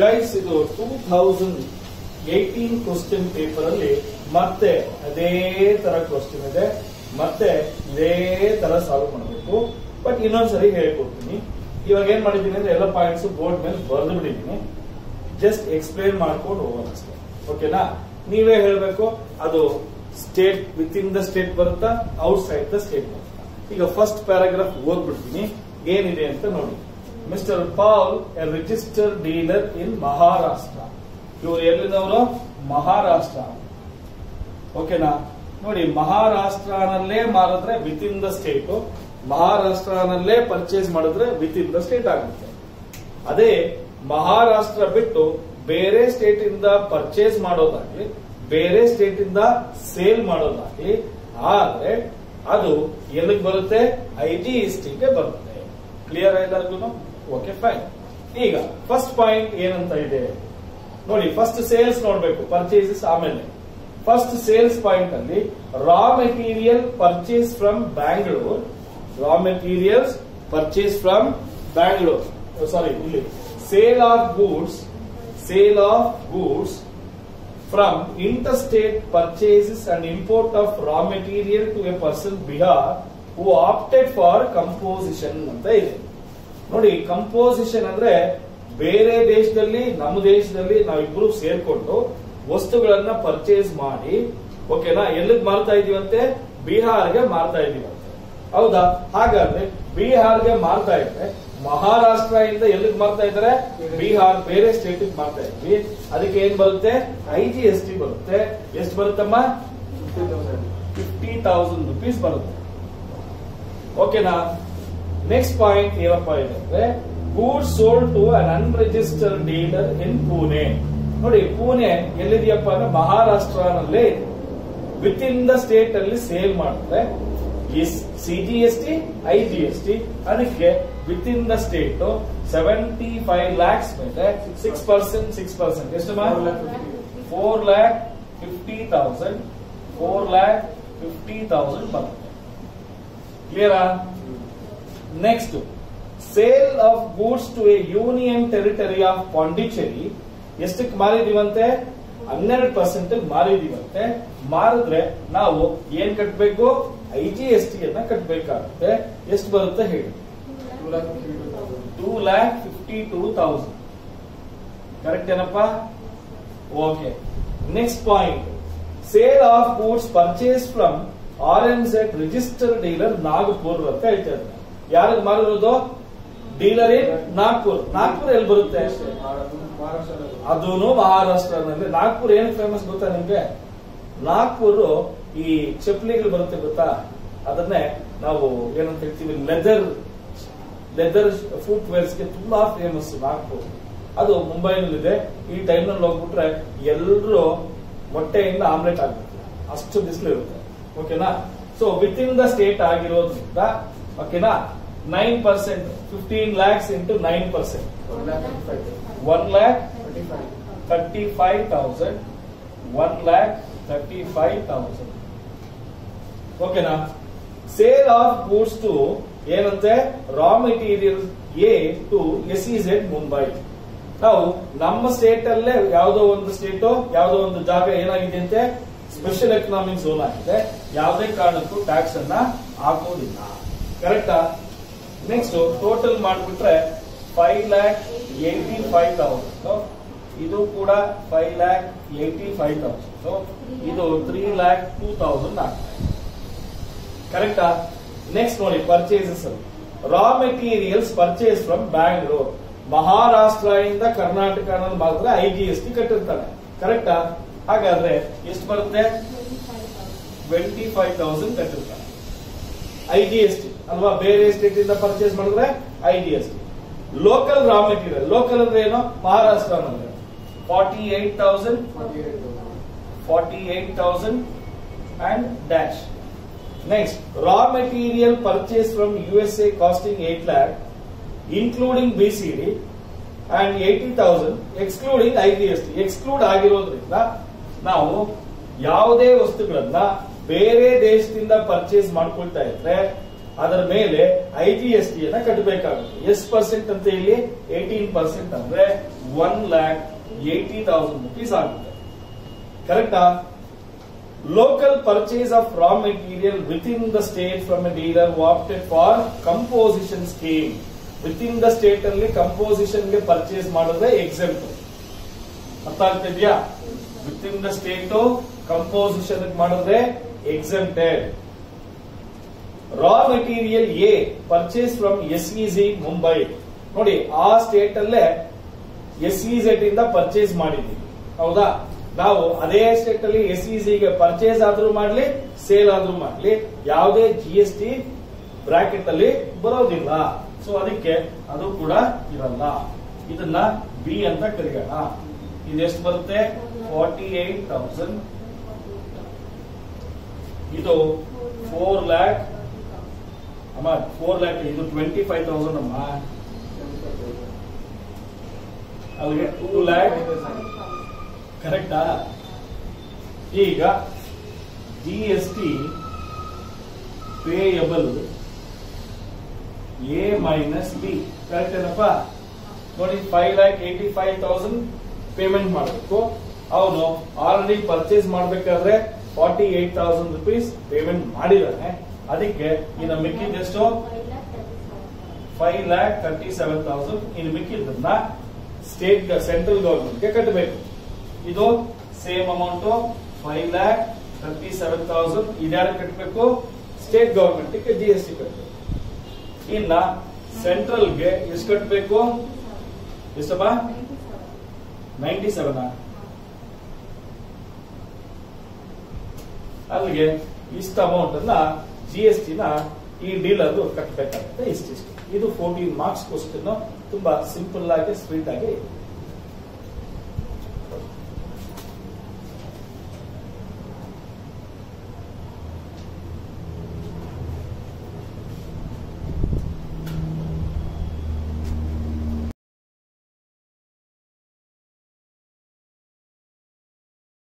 Guys ಇದು two thousand eighteen question paper ಅಲ್ಲಿ ಮತ್ತೆ ಅದೇ ತರ ಕ್ವಶನ್ ಇದೆ. ಮತ್ತೆ ಇದೇ ತರ ಸಾಲ್ವ್ ಮಾಡಬೇಕು. ಬಟ್ ಇನ್ನೊಂದ್ಸರಿ ಹೇಳ್ಕೊಡ್ತೀನಿ. ಇವಾಗ ಏನ್ ಮಾಡಿದ್ದೀನಿ ಅಂದ್ರೆ ಎಲ್ಲ ಪಾಯಿಂಟ್ಸ್ ಬೋರ್ಡ್ ಮೇಲೆ ಬರೆದು ಬಿಟ್ಟಿದ್ದೀನಿ. ಜಸ್ಟ್ ಎಕ್ಸ್ಪ್ಲೇನ್ ಮಾಡ್ಕೊಂಡು ಹೋಗೋಣ ಅಷ್ಟೇ. ಓಕೆನಾ ನೀವೇ ಹೇಳ್ಬೇಕು. ಅದು state within the state ಬರುತ್ತಾ? ಔಟ್ ಸೈಡ್ ದ ಸ್ಟೇಟ್ ಬರುತ್ತಾ? ಈಗ ಫಸ್ಟ್ ಪ್ಯಾರಾಗ್ರಾಫ್ ಓದ್ಬಿಡ್ತೀನಿ. ಏನಿದೆ ಅಂತ ನೋಡಿ. Mister Paul a register dealer in Maharashtra ಇವರು ಎಲ್ಲಿದವರು? ಮಹಾರಾಷ್ಟ್ರ ಓಕೆನಾ ನೋಡಿ ಮಹಾರಾಷ್ಟ್ರನಲ್ಲೇ ಮಾರಿದ್ರೆ ವಿತ್ ಇನ್ ದ ಸ್ಟೇಟ್ ಮಹಾರಾಷ್ಟ್ರನಲ್ಲೇ ಪರ್ಚೇಸ್ ಮಾಡಿದ್ರೆ ವಿತ್ ಇನ್ ದ ಸ್ಟೇಟ್ ಆಗುತ್ತೆ. ಅದೇ ಮಹಾರಾಷ್ಟ್ರ ಬಿಟ್ಟು ಬೇರೆ ಸ್ಟೇಟ್ ಇಂದ ಪರ್ಚೇಸ್ ಮಾಡೋದಾಗ್ಲಿ ಬೇರೆ ಸ್ಟೇಟ್ ಇಂದ ಸೇಲ್ ಮಾಡೋದಾಗ್ಲಿ ಆದ್ರೆ ಅದು ಎಲ್ಲಿಗೆ ಬರುತ್ತೆ? ಐ ಟಿಗೆ ಬರುತ್ತೆ. ಕ್ಲಿಯರ್ ಎಲ್ಲರಿಗೂ ಓಕೆ ಫೈನ್ ಈಗ ಫಸ್ಟ್ ಪಾಯಿಂಟ್ ಏನಂತ ಇದೆ? ನೋಡಿ ಫಸ್ಟ್ ಸೇಲ್ಸ್ ನೋಡಬೇಕು ಪರ್ಚೇಸಸ್ ಆಮೇಲೆ. ಫಸ್ಟ್ ಸೇಲ್ಸ್ ಪಾಯಿಂಟ್ ಅಲ್ಲಿ raw material purchase from Bangalore raw materials purchase from Bangalore sorry ಇಲ್ಲಿ. Sale of goods sale of goods from interstate purchases and import of raw material to a person Bihar who opted for composition ಅಂತ ಇದೆ. ನೋಡಿ composition ಅಂದ್ರೆ ಬೇರೆ ದೇಶದಲ್ಲಿ, ನಮ್ಮ ದೇಶದಲ್ಲಿ ನಾವಿಬ್ರು ಸೇರ್ಕೊಂಡು ವಸ್ತುಗಳನ್ನ ಪರ್ಚೇಸ್ ಮಾಡಿ ಓಕೆನಾ ಎಲ್ಲಿಗೆ ಮಾರ್ತಾ ಇದೀವಂತೆ? ಬಿಹಾರ್ಗೆ ಮಾರ್ತಾ ಇದೀವಂತೆ. ಹೌದಾ? ಹಾಗಾದ್ರೆ ಬಿಹಾರ್ಗೆ ಮಾರ್ತಾ ಇದ್ರೆ ಮಹಾರಾಷ್ಟ್ರ ಇಂದ ಎಲ್ಲಿಗೆ ಮಾರ್ತಾ ಇದ್ದಾರೆ ಬಿಹಾರ್, ಬೇರೆ ಸ್ಟೇಟ್ ಮಾರ್ತಾ ಇದ್ವಿ. ಅದಕ್ಕೆ ಏನ್ ಬರುತ್ತೆ? ಐ ಜಿ ಎಸ್ ಟಿ ಬರುತ್ತೆ. ಎಷ್ಟು ಬರುತ್ತಮ್ಮ? ಫಿಫ್ಟಿ ತೌಸಂಡ್ ರುಪೀಸ್ ಬರುತ್ತೆ. ಓಕೆನಾ ನೆಕ್ಸ್ಟ್ ಪಾಯಿಂಟ್ ಏನಪ್ಪಾ ಅಂದ್ರೆ goods sold to un unregistered dealer in Pune ನೋಡಿ ಪುಣೆ ಎಲ್ಲಿದೆಯಪ್ಪ ಅಂದ್ರೆ ಮಹಾರಾಷ್ಟ್ರನಲ್ಲೇ ವಿತ್ ಇನ್ ದ ಸ್ಟೇಟ್ ಅಲ್ಲಿ ಸೇಲ್ ಮಾಡಿದ್ರೆ C G S T I G S T ಅದಕ್ಕೆ within the state seventy five lakhs ಮೇಲೆ ಸಿಕ್ಸ್ ಪರ್ಸೆಂಟ್ ಸಿಕ್ಸ್ ಪರ್ಸೆಂಟ್ ಎಷ್ಟು four lakh fifty thousand four lakh fifty thousand ಬರುತ್ತೆ. ಕ್ಲಿಯರಾ next sale of goods to a union territory of Pondicherry ಎಷ್ಟಕ್ಕೆ ಮಾರಿದೀವಂತೆ ಹನ್ನೆರಡು percent ಮಾರಿದೀವಂತೆ ಮಾರಿದ್ರೆ ನಾವು ಏನ್ ಕಟ್ಟಬೇಕು ಐ ಜಿ ಎಸ್ ಟಿ ಅನ್ನ ಕಟ್ಟಬೇಕಾಗುತ್ತೆ ಎಷ್ಟು ಬರುತ್ತೆ ಹೇಳಿ? Two lakh fifty two thousand correct ಏನಪ್ಪ? Okay next point sale of goods purchase from R N set register dealer Nagpur ಅಂತ ಹೇಳ್ತಾರೆ ಯಾರಿಗೆ ಮಾರಿರೋದು? Dealer in Nagpur. ನಾಗ್ಪುರ್ ಎಲ್ಲಿ ಬರುತ್ತೆ? ಅದೂನು ಮಹಾರಾಷ್ಟ್ರನಲ್ಲಿ. ನಾಗ್ಪುರ್ ಏನ್ ಫೇಮಸ್ ಗೊತ್ತಾ ನಿಮ್ಗೆ? ನಾಗ್ಪುರ್ ಈ ಚಪ್ಪಲಿಗಳು ಬರುತ್ತೆ ಗೊತ್ತಾ? ಅದನ್ನೇ ನಾವು ಏನಂತ ಹೇಳ್ತೀವಿ ಲೆದರ್ ಲೆದರ್ ಫುಟ್ ವೇರ್ಸ್ಗೆ ತುಂಬಾ ಫೇಮಸ್ ನಾಗ್ಪುರ್. ಅದು ಮುಂಬೈನಲ್ಲಿದೆ. ಈ ಟೈಮ್ನಲ್ಲಿ ಹೋಗ್ಬಿಟ್ರೆ ಎಲ್ಲರೂ ಮೊಟ್ಟೆಯಿಂದ ಆಮ್ಲೆಟ್ ಆಗುತ್ತೆ ಅಷ್ಟು ಬಿಸಿಲು ಇರುತ್ತೆ. ಓಕೆನಾ so within the state ಆಗಿರೋದ್ರಿಂದ ಓಕೆನಾ nine percent fifteen lakhs into nine percent one lakh thirty five thousand one lakh thirty five thousand ಓಕೆನಾ ಸೇಲ್ ಆಫ್ ಗೂಡ್ಸ್ ಟು ಏನಂತೆ? Raw material A to S E Z Mumbai ನಾವು ನಮ್ಮ state ಅಲ್ಲೇ ಯಾವುದೋ ಒಂದು state ಯಾವುದೋ ಒಂದು ಜಾಗ ಏನಾಗಿದೆ ಅಂತೆ? ಸ್ಪೆಷಲ್ ಎಕನಾಮಿಕ್ ಝೋನ್ ಆಗಿದೆ. ಯಾವುದೇ ಕಾರಣಕ್ಕೂ ಟ್ಯಾಕ್ಸ್ ಅನ್ನ ಹಾಕೋದಿಲ್ಲ. ಕರೆಕ್ಟಾ ನೆಕ್ಸ್ಟ್ ಟೋಟಲ್ ಮಾಡಿಬಿಟ್ರೆ five lakh eighty five thousand ಇದು ಕೂಡ five lakh eighty five thousand ಇದು ತ್ರೀ ಲ್ಯಾಕ್ ಟೂ ತೌಸಂಡ್ ಆಗ್ತದೆ ಕರೆಕ್ಟಾ ನೆಕ್ಸ್ಟ್ ನೋಡಿ purchases raw materials purchase from Bangalore Maharashtra ಇಂದ ಕರ್ನಾಟಕ ಮಾತ್ರ ಐ ಜಿ ಎಸ್ ಟಿ ಕಟ್ಟಿರ್ತಾನೆ ಕರೆಕ್ಟಾ ಹಾಗಾದ್ರೆ ಎಷ್ಟು ಬರುತ್ತೆ? ಟ್ವೆಂಟಿ ಫೈವ್ ತೌಸಂಡ್ ಕಟ್ಟಿರ್ತಾನೆ ಐ ಜಿ ಎಸ್ ಟಿ ಅಲ್ವಾ ಬೇರೆ ಸ್ಟೇಟ್ ಇಂದ ಪರ್ಚೇಸ್ ಮಾಡಿದ್ರೆ I D S local raw material local ಅಂದ್ರೆ ಏನು? ಮಹಾರಾಷ್ಟ್ರ ಅಂದ್ರೆ. Forty eight thousand forty eight thousand and dash next raw material purchase from U S A costing eight lakh including B C D and eighty thousand excluding I D S T exclude ಆಗಿರೋದ್ರಿಂದ ನಾವು ಯಾವುದೇ ವಸ್ತುಗಳನ್ನ ಬೇರೆ ದೇಶದಿಂದ purchase ಮಾಡ್ಕೊಳ್ತಾ ಇದ್ರೆ ಅದರ ಮೇಲೆ ಐ ಜಿ ಎಸ್ ಟಿ ಅನ್ನ ಕಟ್ಟಬೇಕಾಗುತ್ತೆ. ಎಷ್ಟು ಪರ್ಸೆಂಟ್ ಅಂತ ಇಲ್ಲಿ ಏಟೀನ್ ಪರ್ಸೆಂಟ್ ಅಂದ್ರೆ one lakh eighty thousand rupees ಆಗುತ್ತೆ. ಕರೆಕ್ಟಾ local purchase of raw material within the state from a dealer who opted for composition scheme within the state ಅಲ್ಲಿ ಕಂಪೋಸಿಷನ್ಗೆ ಪರ್ಚೇಸ್ ಮಾಡಿದ್ರೆ ಎಕ್ಸೆಂಪ್ಟ್ ಅರ್ಥ ಆಗ್ತಿದ್ಯಾ within the state composition ಮಾಡಿದ್ರೆ exempted raw material a purchase from S E Mumbai ನೋಡಿ, ಆ state ಅಲ್ಲೇ S E ಇಂದ ಪರ್ಚೇಸ್ ಮಾಡಿದ್ವಿ. ಹೌದಾ? ನಾವು ಅದೇ ಸ್ಟೇಟ್ ಅಲ್ಲಿ ಇ ಗೆ ಪರ್ಚೇಸ್ ಆದ್ರೂ ಮಾಡ್ಲಿ ಸೇಲ್ ಆದ್ರೂ ಮಾಡ್ಲಿ, ಯಾವುದೇ ಜಿ ಎಸ್ ಟಿ ಬ್ರಾಕೆಟ್ ಅಲ್ಲಿ ಬರೋದಿಲ್ಲ. ಸೊ ಅದಕ್ಕೆ ಅದು ಕೂಡ ಇರಲ್ಲ. ಇದನ್ನ ಬಿ ಅಂತ ಕರೆಯೋಣ. ಇದೆಷ್ಟು ಬರುತ್ತೆ? ಫಾರ್ಟಿ ಏಟ್ ತೌಸಂಡ್ ಇದು ಫೋರ್ ಲ್ಯಾಕ್ ಅಮ್ಮ ಫೋರ್ ಲ್ಯಾಕ್ ಇದು ಟ್ವೆಂಟಿ ಫೈವ್ ತೌಸಂಡ್ ಅಮ್ಮ. ಅಲ್ಲಿಗೆ ಟೂ ಲ್ಯಾಕ್ ಕರೆಕ್ಟಾ ಈಗ G S T payable A minus B correct ಏನಪ್ಪ? ನೋಡಿ five lakh eighty five thousand payment ಮಾಡಬೇಕು. ಅವನು ಆಲ್ರೆಡಿ ಪರ್ಚೇಸ್ ಮಾಡಬೇಕಾದ್ರೆ forty eight thousand rupees payment ಮಾಡಿದಾನೆ ಅದಕ್ಕೆ ಇನ್ನು ಮಿಕ್ಕಿದ್ದೆಷ್ಟು five lakh thirty seven thousand ಇನ್ನು ಮಿಕ್ಕಿದ್ದನ್ನ ಸ್ಟೇಟ್ ಸೆಂಟ್ರಲ್ ಗವರ್ಮೆಂಟ್ಗೆ ಕಟ್ಟಬೇಕು. ಇದು same amount five lakh thirty seven thousand ಇದ್ಯಾರು ಕಟ್ಟಬೇಕು? ಸ್ಟೇಟ್ ಗವರ್ಮೆಂಟ್ಗೆ ಜಿ ಎಸ್ ಟಿ ಕಟ್ಟಬೇಕು. ಇನ್ನ ಸೆಂಟ್ರಲ್ಗೆ ಎಷ್ಟು ಕಟ್ಟಬೇಕು? ಎಷ್ಟಪ್ಪ? ನೈಂಟಿ ಸೆವೆನ್ ಅಲ್ಲಿಗೆ ಇಷ್ಟ ಅಮೌಂಟ್ ಅನ್ನ ಜಿ ಎಸ್ ಟಿನ ಈ ಅದು ಕಟ್ಟಬೇಕಾಗುತ್ತೆ ಇಷ್ಟಿಷ್ಟು. ಇದು ಫೋರ್ಟೀನ್ ಮಾರ್ಕ್ಸ್ ಕ್ವಶನ್ ತುಂಬಾ ಸಿಂಪಲ್ ಆಗಿ ಸ್ವೀಟ್ ಆಗಿ